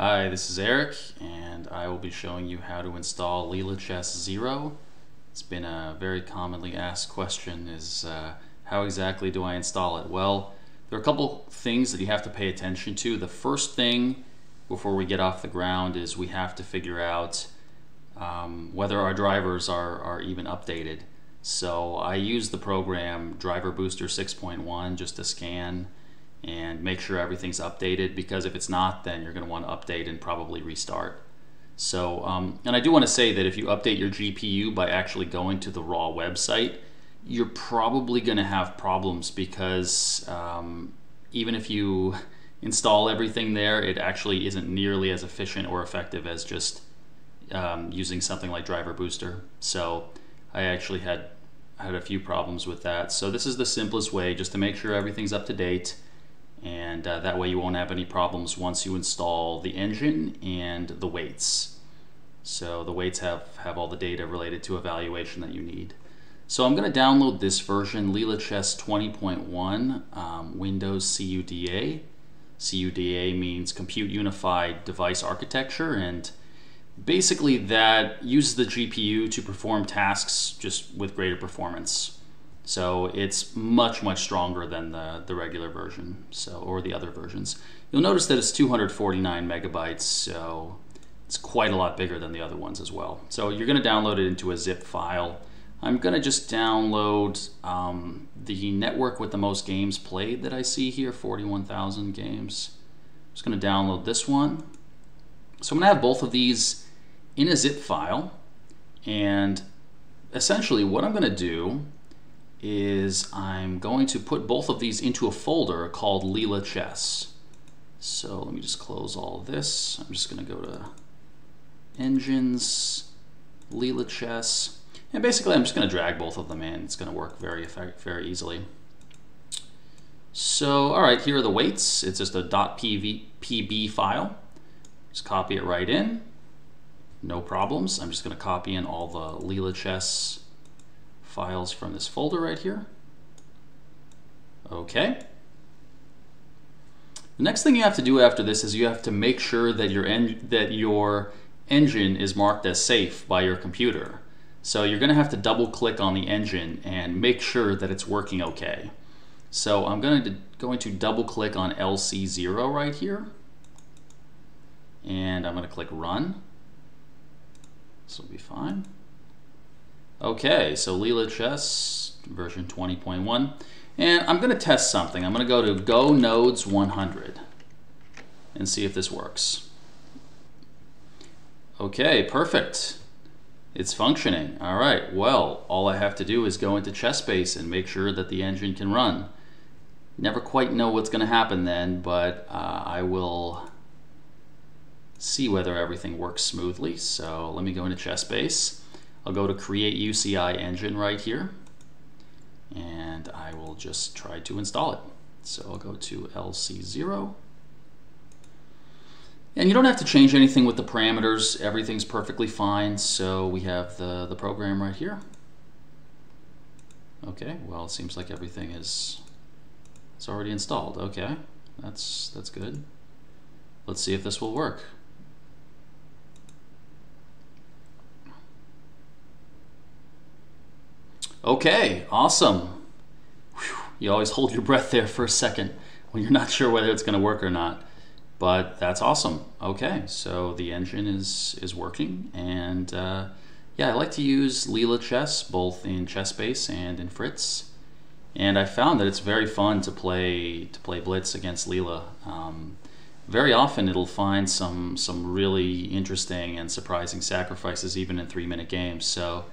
Hi, this is Erik, and I will be showing you how to install Leela Chess Zero. It's been a very commonly asked question is uh, how exactly do I install it? Well, there are a couple things that you have to pay attention to. The first thing before we get off the ground is we have to figure out um, whether our drivers are, are even updated. So I use the program Driver Booster 6.1 just to scan and make sure everything's updated because if it's not, then you're going to want to update and probably restart. So, um, and I do want to say that if you update your GPU by actually going to the raw website, you're probably going to have problems because um, even if you install everything there, it actually isn't nearly as efficient or effective as just um, using something like Driver Booster. So I actually had had a few problems with that. So this is the simplest way just to make sure everything's up to date and uh, that way you won't have any problems once you install the engine and the weights. So the weights have, have all the data related to evaluation that you need. So I'm going to download this version, Leela Chess 20.1 um, Windows CUDA. CUDA means Compute Unified Device Architecture and basically that uses the GPU to perform tasks just with greater performance. So it's much, much stronger than the, the regular version, so or the other versions. You'll notice that it's 249 megabytes, so it's quite a lot bigger than the other ones as well. So you're going to download it into a zip file. I'm going to just download um, the network with the most games played that I see here, 41,000 games. I'm just going to download this one. So I'm going to have both of these in a zip file. And essentially what I'm going to do is I'm going to put both of these into a folder called Leela Chess. So let me just close all this. I'm just going to go to Engines, Leela Chess, and basically I'm just going to drag both of them in. It's going to work very very easily. So, all right, here are the weights. It's just a .pv, .pb file. Just copy it right in. No problems. I'm just going to copy in all the Leela Chess files from this folder right here. Okay. The next thing you have to do after this is you have to make sure that your that your engine is marked as safe by your computer. So you're going to have to double click on the engine and make sure that it's working okay. So I'm going to going to double click on LC0 right here. And I'm going to click run. This will be fine. Okay, so Leela Chess version 20.1. And I'm going to test something. I'm going to go to Go Nodes 100 and see if this works. Okay, perfect. It's functioning. All right, well, all I have to do is go into Chess ChessBase and make sure that the engine can run. Never quite know what's going to happen then, but uh, I will see whether everything works smoothly. So let me go into Chess ChessBase. I'll go to create UCI engine right here and I will just try to install it. So I'll go to LC0 and you don't have to change anything with the parameters. Everything's perfectly fine. So we have the, the program right here. Okay, well, it seems like everything is it's already installed. Okay, that's that's good. Let's see if this will work. Okay, awesome. Whew. You always hold your breath there for a second when you're not sure whether it's going to work or not. But that's awesome. Okay, so the engine is is working, and uh, yeah, I like to use Leela Chess both in ChessBase and in Fritz, and I found that it's very fun to play to play Blitz against Leela. Um, very often it'll find some some really interesting and surprising sacrifices even in three minute games. So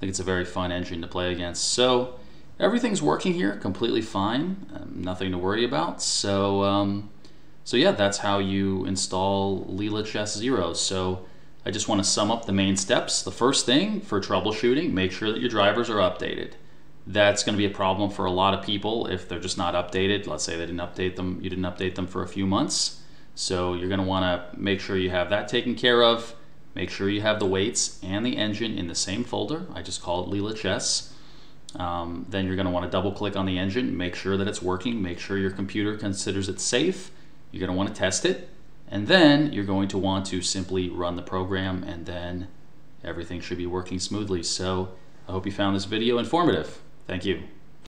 think it's a very fun engine to play against. So everything's working here completely fine. Um, nothing to worry about. So, um, so yeah, that's how you install Leela Chess Zero. So I just want to sum up the main steps. The first thing for troubleshooting, make sure that your drivers are updated. That's going to be a problem for a lot of people if they're just not updated. Let's say they didn't update them, you didn't update them for a few months. So you're going to want to make sure you have that taken care of. Make sure you have the weights and the engine in the same folder. I just call it Leela Chess. Um, then you're going to want to double click on the engine, make sure that it's working, make sure your computer considers it safe. You're going to want to test it. And then you're going to want to simply run the program and then everything should be working smoothly. So I hope you found this video informative. Thank you.